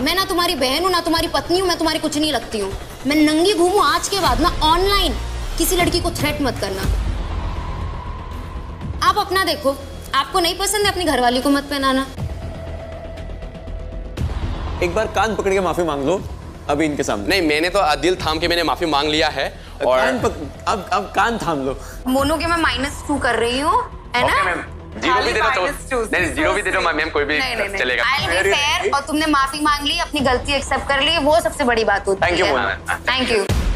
मैं ना तुम्हारी बहन हूँ ना तुम्हारी पत्नी हूँ मैं तुम्हारी कुछ नहीं लगती हूँ। मैं नंगी घूमू आज के बाद ना ऑनलाइन किसी लड़की को थ्रेट मत करना। आप अपना देखो आपको नहीं पसंद है अपनी घरवाली को मत पहनाना। एक बार कान पकड़ के माफ़ी मांग लो अभी इनके सामने। नहीं मैंने तो दिल थाम के मैंने माफ़ी मांग लिया है और कान पक, अब अब कान थाम लो। मोनू के मैं माइनस टू कर रही हूँ है ओके ना? मैम ज़ीरो भी दे दो तो नहीं ज़ीरो भी दे दो मैम कोई भी चलेगा। और तुमने माफ़ी मांग ली अपनी गलती एक्सेप्ट कर ली वो सबसे बड़ी बात होती है। Thank you thank you